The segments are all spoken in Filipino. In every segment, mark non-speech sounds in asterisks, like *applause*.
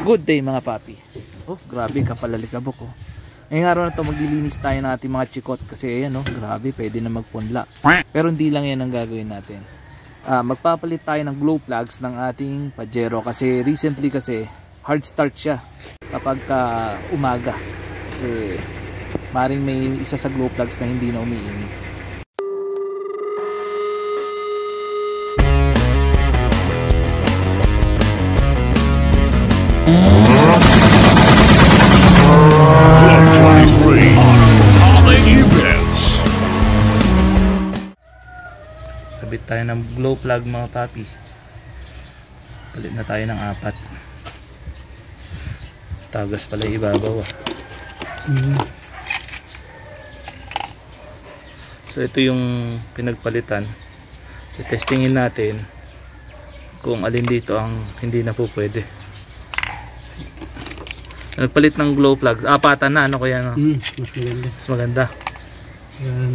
Good day mga papi. Oh, grabe kapalalikabok oh. Ngayong araw na to maglilinis tayo ng ating mga chikot kasi ayan oh, grabe pwede na magpunla. Pero hindi lang yan ang gagawin natin. Ah, magpapalit tayo ng glow plugs ng ating Pajero kasi recently kasi hard start siya kapag ka umaga. Kasi maring may isa sa glow plugs na hindi na umiinit. 23 Calling Events. Kabit tayo ng glow plug mga papi. Palit na tayo ng apat. Tagas pala ibabaw ah. So ito yung pinagpalitan. Testingin natin kung alin dito ang hindi na po pwede. Nagpalit ng glow plug. Apatan na ano kaya no? Hmm, mas maganda. Mas maganda. Yan.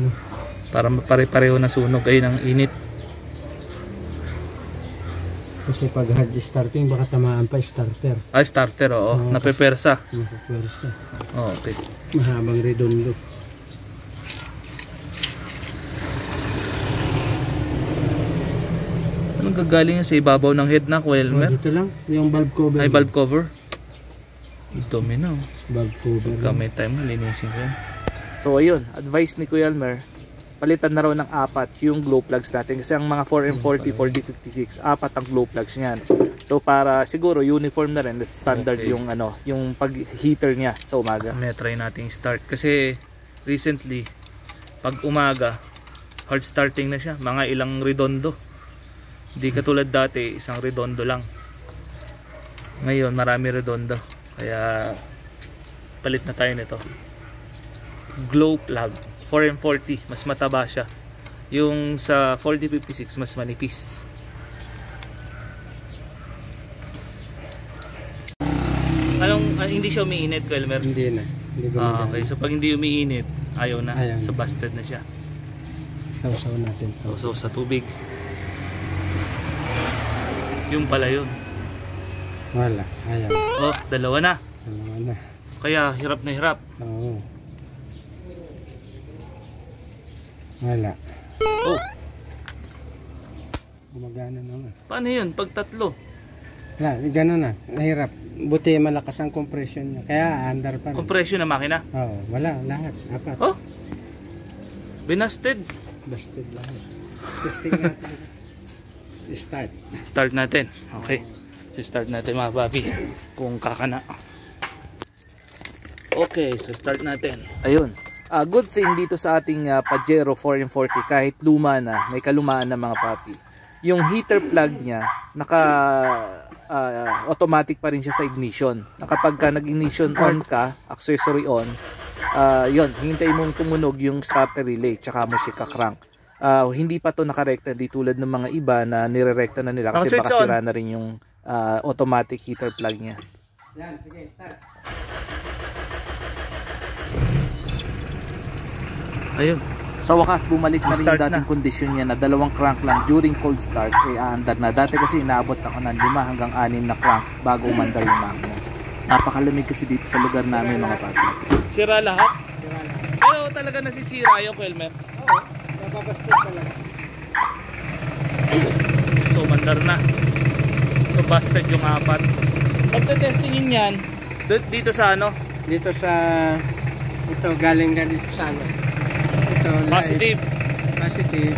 Para pare-pareho na sunog ay ng init. Kasi pag hard starting, baka tamaan pa starter. Ah, starter, oo. Oo, Napepersa. Mapapwersa. Oo, okay. Mahabang redondo. Anong gagaling sa ibabaw ng head na, Oh, Quelmer? dito lang, yung valve cover. Ay, valve cover. Dumi na, oh. Valve cover. Pagka may time na, linisin ko yan. So, ayun. Advice ni Kuya Elmer, palitan na raw ng apat yung glow plugs natin. Kasi ang mga 4M40, 4D56, apat ang glow plugs niyan. So, para siguro uniform na rin. That's standard Okay. yung ano, yung pag-heater niya sa umaga. May try nating start. Kasi, recently, pag umaga, hard starting na siya. Mga ilang redondo. Hindi katulad dati, isang redondo lang. Ngayon, marami redondo. Kaya, palit na tayo nito. Glow plug. 4M40, mas mataba siya. Yung sa 4056, mas manipis. Anong, ah, hindi siya umiinit, Kelmer? Hindi na. Hindi Ah, okay. So, pag hindi umiinit, ayaw na. Ayaw So, busted na siya. Sausaw natin. So, sa tubig. Yung pala yun. Wala. Ayaw. Oh, dalawa na. Dalawa na. Kaya hirap na hirap. Oo. Wala. Oh, Gumagana naman. paano yun? Pag tatlo. Wala, ganun na. Nahirap. Buti malakas ang compression niya. Kaya under pa rin. Compression na makina. Oo, wala. Lahat. Apat. Oh, binasted. Busted lahat. Testing natin. *laughs* Start. Start natin. Okay. Start natin mga papi. Kung kakana. Okay, so start natin. Ayun. Ah, good thing dito sa ating ah, Pajero 440 kahit luma na, may kalumaan na mga papi. Yung heater plug niya, naka ah, automatic pa rin siya sa ignition. Na kapag ka nag-ignition on ka, accessory on, ah, yun, hintay mong tumunog yung starter relay tsaka mo siya crank. Ah, hindi pa to nakarekta di tulad ng mga iba na nirerekta na nila kasi baka sira na rin yung ah, automatic heater plug niya. Yan, sige, start. Ayun. Sa wakas, bumalik na rin yung dating na. kondisyon niya na dalawang crank lang during cold start ay aandar na. Dati kasi inaabot ako ng lima hanggang anin na crank bago umandar yung makina. Napakalamig kasi dito sa lugar namin mga papi. Sira lahat? Pero talaga nasisira yung Kelmer. Oo, nababasted talaga. So mandar na. Busted yung apat. Pagka-testingin yan, d- dito sa ano, Dito sa ito galing ka dito sa ano. Ito live, positive, positive.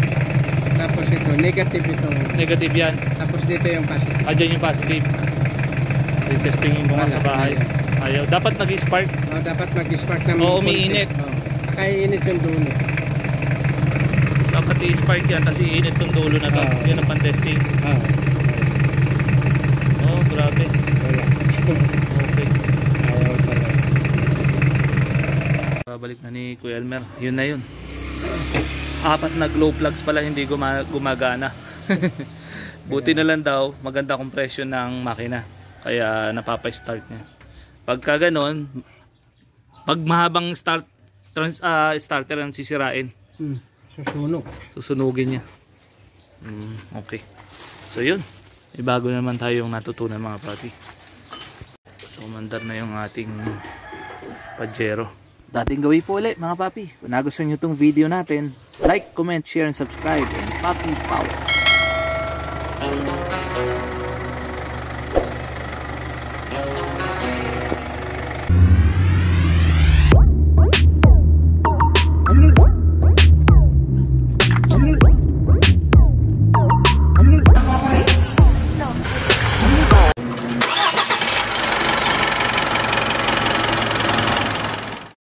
Tapos ito negative ito. negative yan. Tapos dito yung positive. Ah, dyan yung positive. Testingin ko nga sa bahay. Ayaw. Dapat nag-spark. Oh, dapat mag-spark naman. Oo, umiinit. Oh. Nakaiinit yung dulo. Dapat i-spark yan kasi init tong dulo na to. Oo. Yan ang pan-testing. Oh, Oh, grabe. wala. Okay. Ayaw pala. Babalik na ni Kuya Elmer. Yun na yun. Apat na glow plugs pala hindi guma- gumagana. *laughs* Buti na lang daw, maganda compression ng makina. Kaya napapa-start niya. Pagka ganon, pag mahabang start trans, ah, starter ang sisirain, Hmm. Susunog. susunugin niya. Mm, okay. So yun. Eh, ibago naman tayo yung natutunan mga pati so umandar na yung ating pajero. Dating gawin po ulit mga papi. Kung nagustuhan nyo itong video natin like, comment, share, and subscribe. And papi power.